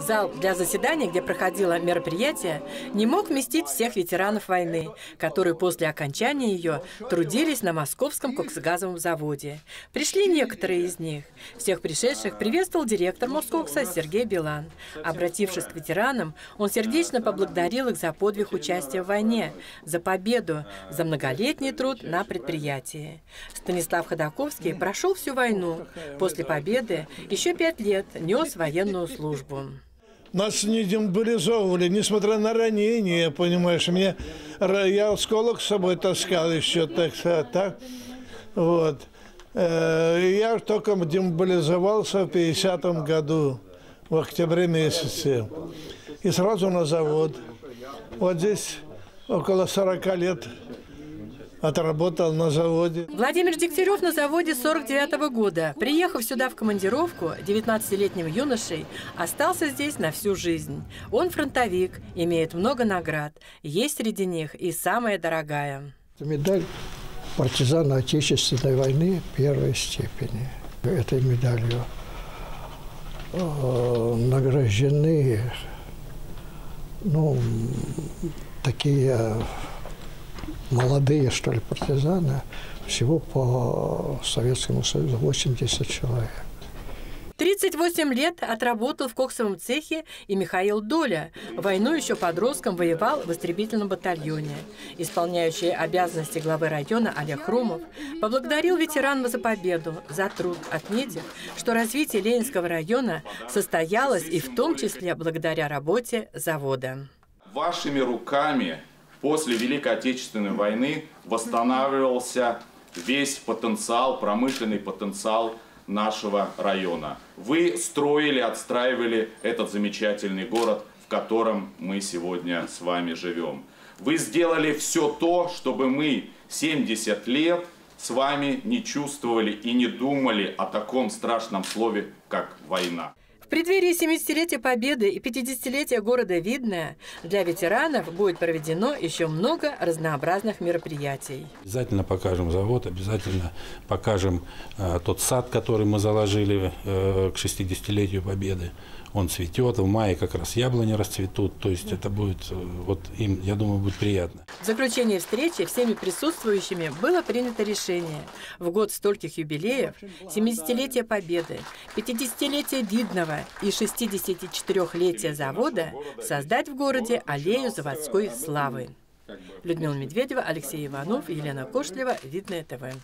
Зал для заседания, где проходило мероприятие, не мог вместить всех ветеранов войны, которые после окончания ее трудились на московском коксгазовом заводе. Пришли некоторые из них. Всех пришедших приветствовал директор Москокса Сергей Билан. Обратившись к ветеранам, он сердечно поблагодарил их за подвиг участия в войне, за победу, за многолетний труд на предприятии. Станислав Ходаковский прошел всю войну. После победы еще пять лет нес военную службу. Нас не демобилизовывали, несмотря на ранения, понимаешь. Мне, я осколок с собой таскал еще, так так. Вот. Э, я только демобилизовался в 50 году, в октябре месяце. И сразу на завод. Вот здесь около 40 лет отработал на заводе. Владимир Дегтярев на заводе 49 -го года. Приехав сюда в командировку, 19-летним юношей остался здесь на всю жизнь. Он фронтовик, имеет много наград. Есть среди них и самая дорогая. Медаль партизана Отечественной войны первой степени. Этой медалью э, награждены ну, такие молодые, что ли, партизаны, всего по Советскому Союзу 80 человек. 38 лет отработал в коксовом цехе и Михаил Доля. Войну еще подростком воевал в истребительном батальоне. Исполняющий обязанности главы района Олег Хромов поблагодарил ветеранов за победу, за труд, отметив, что развитие Ленинского района состоялось и в том числе благодаря работе завода. Вашими руками после Великой Отечественной войны восстанавливался весь потенциал, промышленный потенциал нашего района. Вы строили, отстраивали этот замечательный город, в котором мы сегодня с вами живем. Вы сделали все то, чтобы мы 70 лет с вами не чувствовали и не думали о таком страшном слове, как война преддверии 70-летия Победы и 50-летия города Видное для ветеранов будет проведено еще много разнообразных мероприятий. Обязательно покажем завод, обязательно покажем э, тот сад, который мы заложили э, к 60-летию Победы он цветет, в мае как раз яблони расцветут, то есть это будет, э, вот им, я думаю, будет приятно. В заключение встречи всеми присутствующими было принято решение в год стольких юбилеев, 70-летия Победы, 50-летия Видного и 64-летия завода создать в городе аллею заводской славы. Людмила Медведева, Алексей Иванов, Елена Кошлева, Видное ТВ.